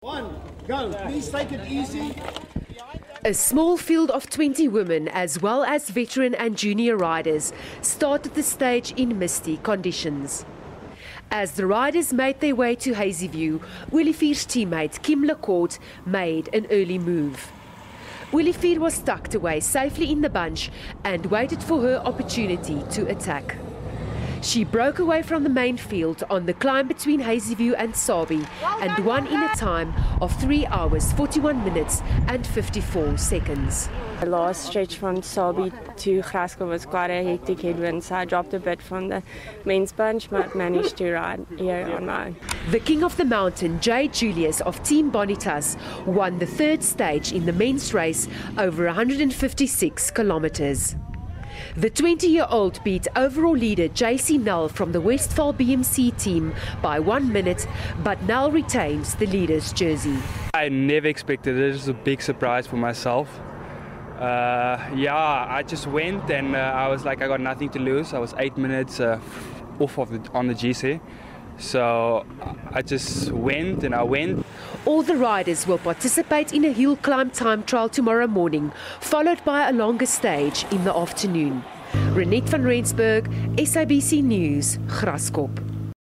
One, go. Please take it easy. A small field of 20 women, as well as veteran and junior riders, started the stage in misty conditions. As the riders made their way to Hazy Hazyview, Olivier's teammate Kim Lacourt made an early move. Willifier was tucked away safely in the bunch and waited for her opportunity to attack. She broke away from the main field on the climb between Hazyview and Sabie and won in a time of 3 hours 41 minutes and 54 seconds. The last stretch from Sabie to Graskop was quite a hectic headwind, so I dropped a bit from the main bunch, but managed to ride here on my own. The king of the mountain, Jay Julius of Team Bonitas, won the third stage in the men's race over 156 kilometers. The 20-year-old beat overall leader JC Nel from the Westvaal BMC team by one minute, but Nel retains the leader's jersey. I never expected it. It was a big surprise for myself. Uh, yeah, I just went and uh, I was like, I got nothing to lose. I was eight minutes uh, off of the, on the GC. So I just went and I went. All the riders will participate in a hill climb time trial tomorrow morning, followed by a longer stage in the afternoon. Renette van Rensburg, SABC News, Graskop.